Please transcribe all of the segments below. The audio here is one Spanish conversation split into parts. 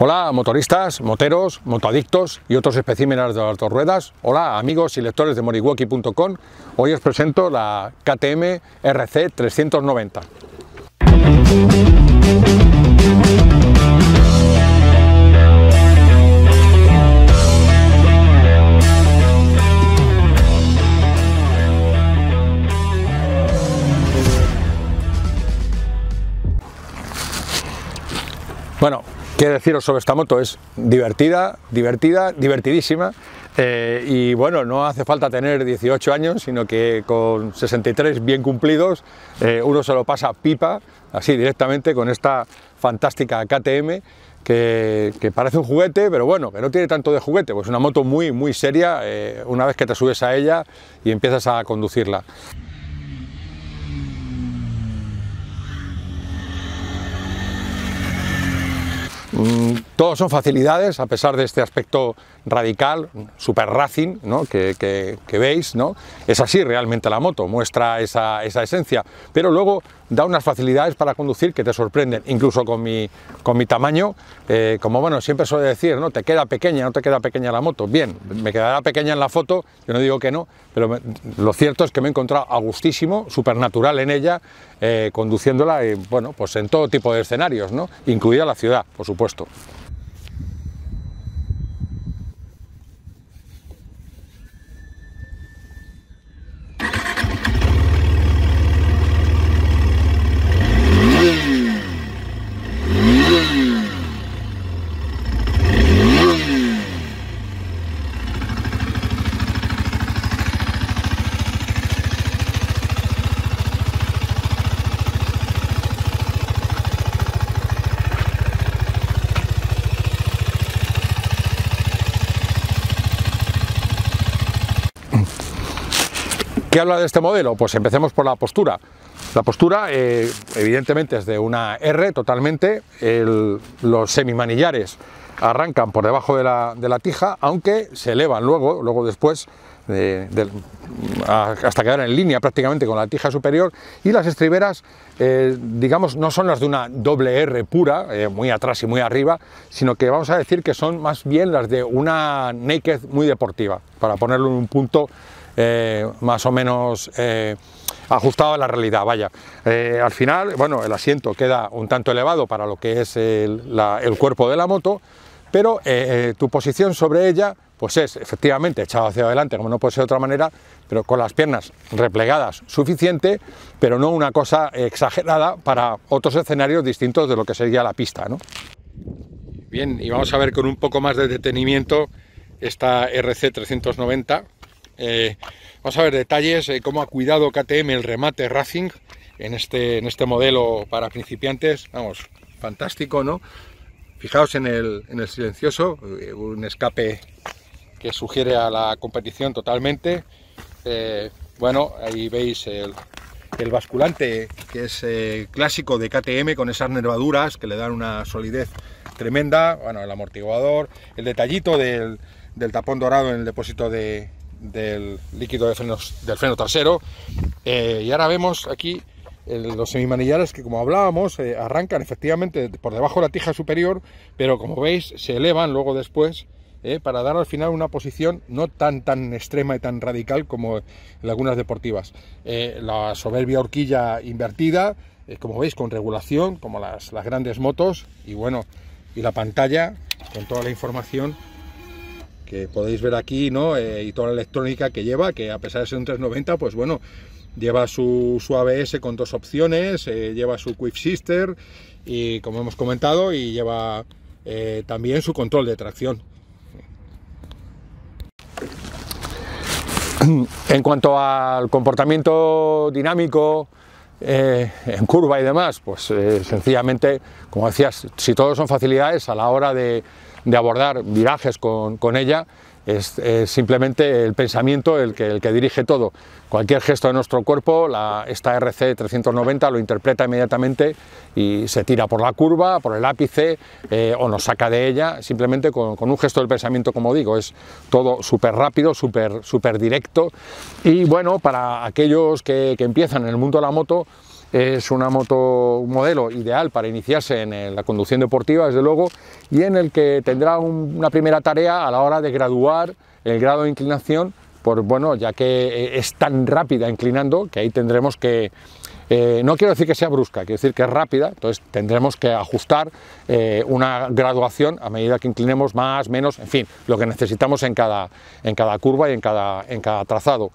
Hola motoristas, moteros, motoadictos y otros especímenes de las dos ruedas. Hola amigos y lectores de moriwaki.com. Hoy os presento la KTM RC 390. Bueno, qué deciros sobre esta moto, es divertida, divertida, divertidísima eh, y bueno, no hace falta tener 18 años, sino que con 63 bien cumplidos eh, uno se lo pasa pipa, así directamente con esta fantástica KTM que, parece un juguete, pero bueno, que no tiene tanto de juguete, pues una moto muy, muy seria eh, una vez que te subes a ella y empiezas a conducirla. Todos son facilidades, a pesar de este aspecto radical, super racing, ¿no? que, veis, ¿no? es así realmente la moto, muestra esa, esa, esencia, pero luego da unas facilidades para conducir que te sorprenden, incluso con mi, con mi tamaño, eh, como bueno, siempre suele decir, ¿no? te queda pequeña, no te queda pequeña la moto, bien, me quedará pequeña en la foto, yo no digo que no, pero lo cierto es que me he encontrado a gustísimo, súper natural en ella, eh, conduciéndola, bueno, pues en todo tipo de escenarios, ¿no? incluida la ciudad, por supuesto. ¿Qué habla de este modelo? Pues empecemos por la postura. La postura, eh, evidentemente, es de una R totalmente. los semimanillares arrancan por debajo de la, tija, aunque se elevan luego, luego después, hasta quedar en línea prácticamente con la tija superior. Y las estriberas, eh, digamos, no son las de una doble R pura, eh, muy atrás y muy arriba, sino que vamos a decir que son más bien las de una naked muy deportiva, para ponerlo en un punto eh, más o menos eh, ajustado a la realidad, vaya. Eh, al final, bueno, el asiento queda un tanto elevado para lo que es el, cuerpo de la moto, pero tu posición sobre ella pues es efectivamente echado hacia adelante, como no puede ser de otra manera, pero con las piernas replegadas suficiente, pero no una cosa exagerada para otros escenarios distintos de lo que sería la pista. ¿no? Bien, y vamos a ver con un poco más de detenimiento esta RC 390 eh, vamos a ver detalles, eh, cómo ha cuidado KTM el remate Racing en este, en este modelo para principiantes. Vamos, fantástico, ¿no? Fijaos en el, silencioso, eh, un escape que sugiere a la competición totalmente. bueno, ahí veis el, basculante que es clásico de KTM con esas nervaduras que le dan una solidez tremenda. Bueno, el amortiguador, el detallito del tapón dorado en el depósito de, del líquido de frenos, del freno trasero. Eh, y ahora vemos aquí los semimanillares que como hablábamos eh, arrancan efectivamente por debajo de la tija superior, pero como veis se elevan luego después eh, para dar al final una posición no tan tan extrema y tan radical como en algunas deportivas. la soberbia horquilla invertida, como veis con regulación, como las, las grandes motos, y bueno, y la pantalla con toda la información que podéis ver aquí, ¿no? Eh, y toda la electrónica que lleva, que a pesar de ser un 390, pues bueno, lleva su, su ABS con dos opciones, eh, lleva su Quick Sister y como hemos comentado, y lleva eh, también su control de tracción. En cuanto al comportamiento dinámico, en curva y demás, pues sencillamente, como decías, si todos son facilidades a la hora de, de abordar virajes con, ella, es, simplemente el pensamiento el que, el que dirige todo. Cualquier gesto de nuestro cuerpo, la, esta RC 390 lo interpreta inmediatamente y se tira por la curva, por el ápice eh, o nos saca de ella, simplemente con, un gesto del pensamiento, como digo, es todo súper rápido, súper super directo y bueno, para aquellos que, que empiezan en el mundo de la moto, es una moto un modelo ideal para iniciarse en la conducción deportiva, desde luego, y en el que tendrá una primera tarea a la hora de graduar el grado de inclinación, por, bueno, ya que eh, es tan rápida inclinando que ahí tendremos que eh, no quiero decir que sea brusca, quiero decir que es rápida, entonces tendremos que ajustar eh, una graduación a medida que inclinemos más, menos, en fin, lo que necesitamos en cada, en cada curva y en cada, en cada trazado.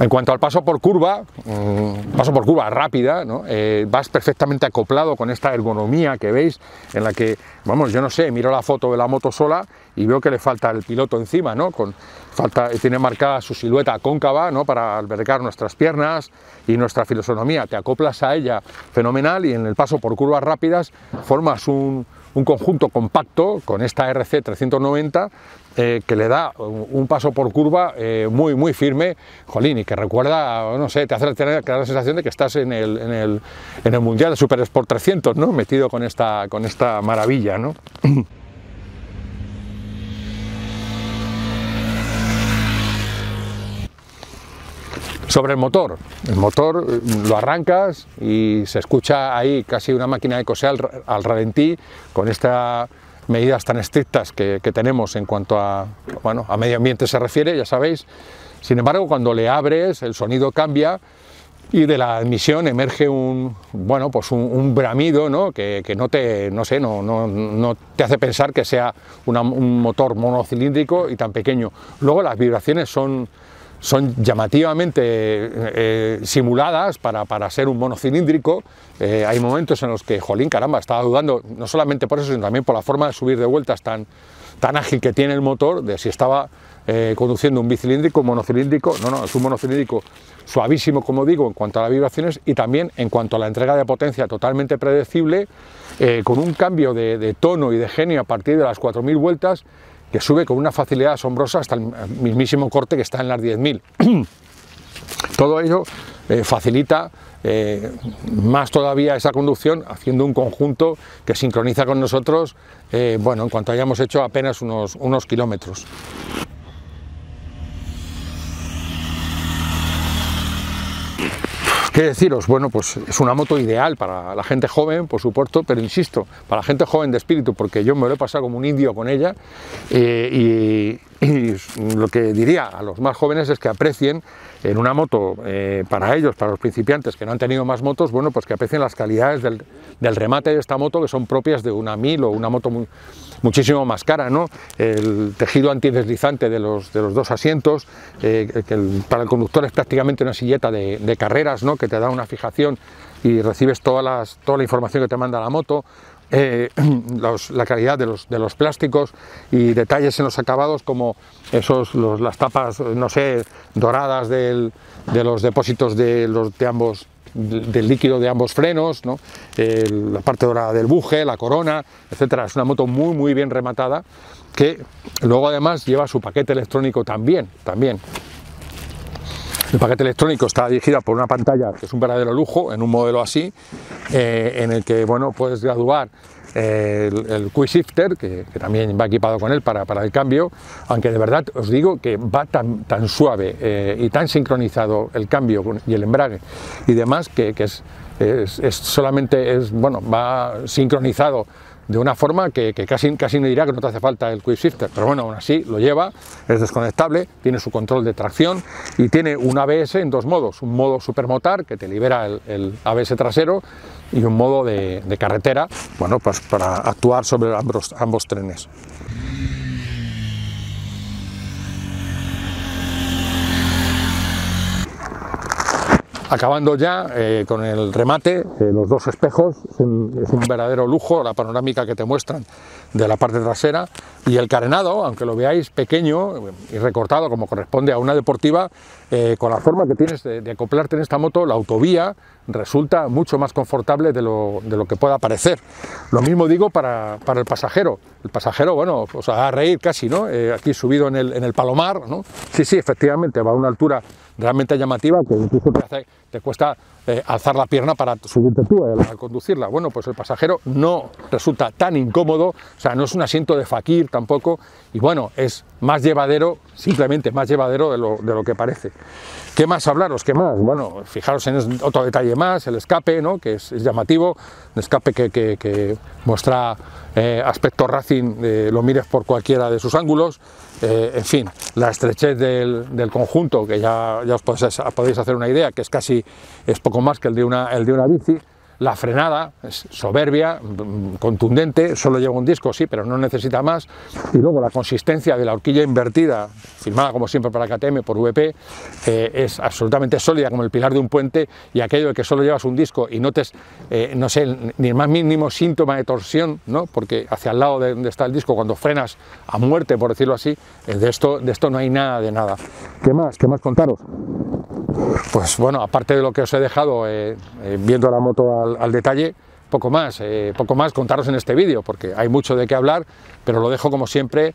En cuanto al paso por curva, mm, paso por curva rápida, eh, vas perfectamente acoplado con esta ergonomía que veis, en la que, vamos, yo no sé, miro la foto de la moto sola y veo que le falta el piloto encima, ¿no? Con, falta, tiene marcada su silueta cóncava, ¿no? Para albergar nuestras piernas y nuestra filosonomía. Te acoplas a ella fenomenal y en el paso por curvas rápidas formas un, un conjunto compacto con esta RC 390 eh, que le da un paso por curva eh, muy muy firme, jolín, y que recuerda, no sé, te hace tener la sensación de que estás en el, en el, en el Mundial de Super Sport 300, ¿no? Metido con esta, con esta maravilla, ¿no? Sobre el motor, el motor eh, lo arrancas y se escucha ahí casi una máquina de coser al, ralentí con estas medidas tan estrictas que, tenemos en cuanto a, bueno, a medio ambiente se refiere, ya sabéis. Sin embargo, cuando le abres, el sonido cambia y de la emisión emerge un, bueno, pues un, bramido ¿no? Que, no, te, no, sé, no, no, no, te hace pensar que sea un motor monocilíndrico y tan pequeño. Luego las vibraciones son son llamativamente eh, simuladas para, ser un monocilíndrico. Eh, hay momentos en los que, jolín, caramba, estaba dudando, no solamente por eso, sino también por la forma de subir de vueltas tan, tan ágil que tiene el motor, de si estaba eh, conduciendo un bicilíndrico, monocilíndrico. No, no, es un monocilíndrico suavísimo, como digo, en cuanto a las vibraciones y también en cuanto a la entrega de potencia totalmente predecible, con un cambio de, de tono y de genio a partir de las 4.000 vueltas que sube con una facilidad asombrosa hasta el mismísimo corte que está en las 10.000. Todo ello eh, facilita eh, más todavía esa conducción haciendo un conjunto que sincroniza con nosotros, eh, bueno, en cuanto hayamos hecho apenas unos, unos kilómetros. ¿Qué deciros? Bueno, pues es una moto ideal para la gente joven, por supuesto, pero insisto, para la gente joven de espíritu, porque yo me lo he pasado como un indio con ella eh, y, lo que diría a los más jóvenes es que aprecien en una moto eh, para ellos, para los principiantes que no han tenido más motos, bueno, pues que aprecien las calidades del, remate de esta moto que son propias de una 1000 o una moto muchísimo más cara, ¿no? El tejido antideslizante de los, de los dos asientos, eh, que para el conductor es prácticamente una silleta de, de, carreras, ¿no? Que te da una fijación y recibes todas las, toda la información que te manda la moto, eh, la calidad de los, de los, plásticos y detalles en los acabados como esos, las tapas, no sé, doradas de los depósitos de, los, de ambos del líquido de ambos frenos, la parte dorada del buje, la corona, etcétera. Es una moto muy muy bien rematada que luego además lleva su paquete electrónico también, también. El paquete electrónico está dirigido por una pantalla que es un verdadero lujo en un modelo así, eh, en el que bueno, puedes graduar eh, el, el Shifter, que, también va equipado con él para, el cambio, aunque de verdad os digo que va tan, tan suave eh, y tan sincronizado el cambio y el embrague y demás, que, es, es, solamente, es, bueno, va sincronizado de una forma que, casi, casi me dirá que no te hace falta el Quick Shifter, pero bueno, aún así lo lleva, es desconectable, tiene su control de tracción y tiene un ABS en dos modos, un modo supermotar que te libera el, ABS trasero y un modo de, carretera, bueno, pues para actuar sobre ambos, ambos trenes. Acabando ya eh, con el remate, eh, los dos espejos, es un, verdadero lujo la panorámica que te muestran de la parte trasera y el carenado, aunque lo veáis pequeño y recortado como corresponde a una deportiva, eh, con la forma que tienes de, acoplarte en esta moto, la autovía resulta mucho más confortable de lo, que pueda parecer. Lo mismo digo para, el pasajero. El pasajero, bueno, os a reír casi, ¿no? Eh, aquí subido en el, en el palomar, ¿no? Sí, sí, efectivamente, va a una altura realmente llamativa que incluso te, hace, te cuesta eh, alzar la pierna para subirte tú al, conducirla. Bueno, pues el pasajero no resulta tan incómodo, o sea, no es un asiento de fakir tampoco, y bueno, es más llevadero, simplemente más llevadero de lo, de lo que parece. ¿Qué más hablaros? ¿Qué más? Bueno, fijaros en otro detalle más, el escape, ¿no? que es, llamativo, un escape que, que, muestra eh, aspecto racing, eh, lo mires por cualquiera de sus ángulos, eh, en fin, la estrechez del, del conjunto, que ya, ya os podéis, podéis, hacer una idea, que es casi, es poco más que el de una, el de una bici, la frenada es soberbia, contundente, solo lleva un disco, sí, pero no necesita más. Y luego la consistencia de la horquilla invertida, firmada como siempre para KTM por VP, eh, es absolutamente sólida como el pilar de un puente y aquello de que solo llevas un disco y notes, eh, no sé, ni el más mínimo síntoma de torsión, ¿no? porque hacia el lado de donde está el disco, cuando frenas a muerte, por decirlo así, eh, de, esto, de esto no hay nada de nada. ¿Qué más? ¿Qué más contaros? Pues bueno, aparte de lo que os he dejado eh, eh, viendo la moto al, detalle, poco más, eh, poco más contaros en este vídeo, porque hay mucho de qué hablar, pero lo dejo como siempre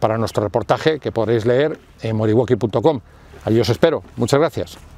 para nuestro reportaje que podréis leer en moriwaki.com. Allí os espero. Muchas gracias.